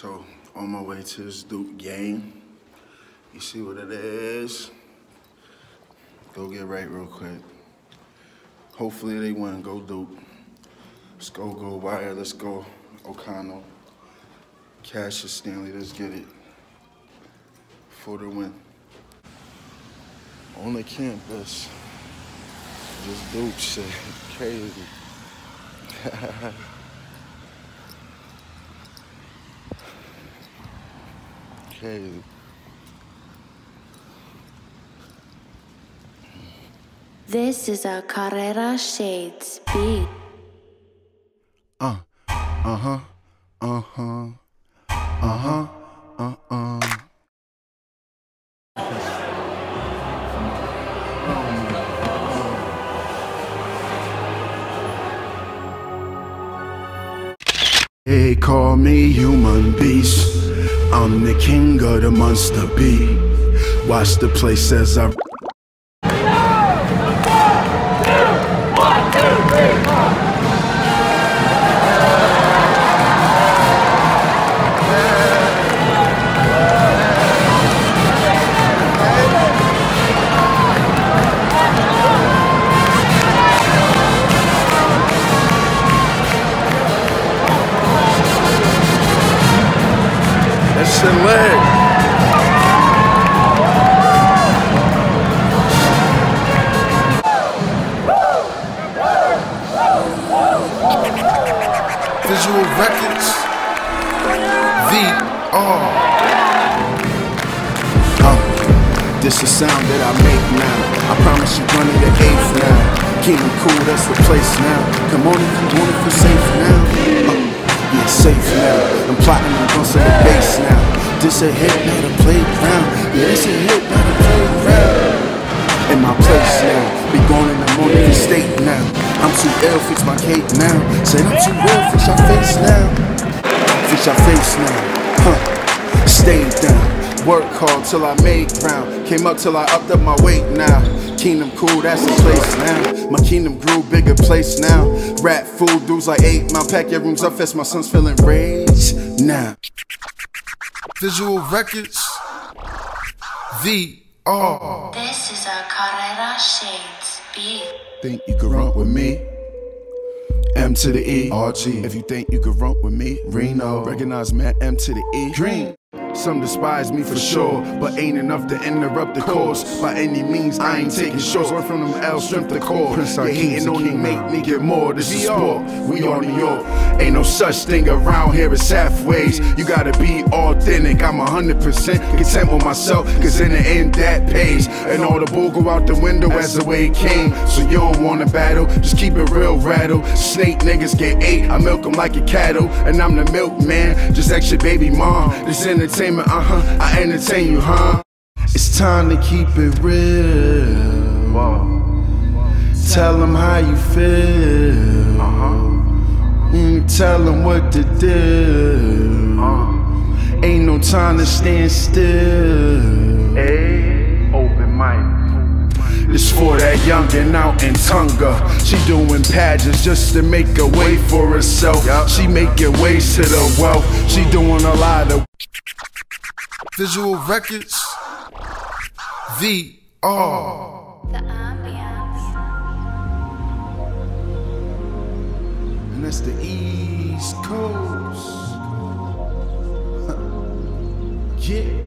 So on my way to this Duke game, you see what it is. Go get right real quick. Hopefully they win. Go Duke. Let's go Goldwire. Let's go O'Connell. Cassius Stanley. Let's get it for the win. On the campus. This Duke shit. Crazy. Crazy. This is a Carrera Shades beat. Uh, uh-huh, uh-huh, uh-huh, uh-uh. They call me human beast. I'm the king of the monster beat. Watch the place as I That shit lit. Visual Records. VR. Uh, this is sound that I make now. I promise you running the eighth now. Kingdom cool, that's the place now. Come on if you want it for safe now. Yeah, safe now. I'm plotting on guns on the base now. This a hit, not a playground. Yeah, this a hit, not a playground. In my place now. Be gone in the morning state now. I'm too ill, fix my cake now. Said I'm too ill, fix your face now. Fix your face now. Huh. Stay down. Work hard till I made ground. Came up till I upped up my weight now. Kingdom cool, that's the place now. My kingdom grew, bigger place now. Rap food, dudes like eight. My pack your rooms up fast, my son's feeling rage now. Visual Records. VR. This is a Carrera Shades beat. Think you could run with me? M to the E, RG. If you think you could run with me, Rino. Recognize man, M to the E. Green. Some despise me for sure, but ain't enough to interrupt the course. By any means, I ain't taking shorts. Learn from them L, strength the core. Prince you hating only make me get more. This is sport. We on New York. Ain't no such thing around here as halfways. You gotta be authentic. I'm 100% content with myself, cause in the end, that pays. And all the bull go out the window as the way it came. So you don't wanna battle, just keep it real rattle. Snake niggas get ate, I milk them like a cattle. And I'm the milkman, just ask your baby mom. This entertainment, uh huh, I entertain you, huh? It's time to keep it real. Tell them how you feel. Mm, tell them what to do. Ain't no time to stand still. Open mic. This for that youngin' out in Tonga. She doing pageants just to make a way for herself. She making ways to the wealth. She doing a lot of visual records. VR. The. And that's the East Coast. yeah.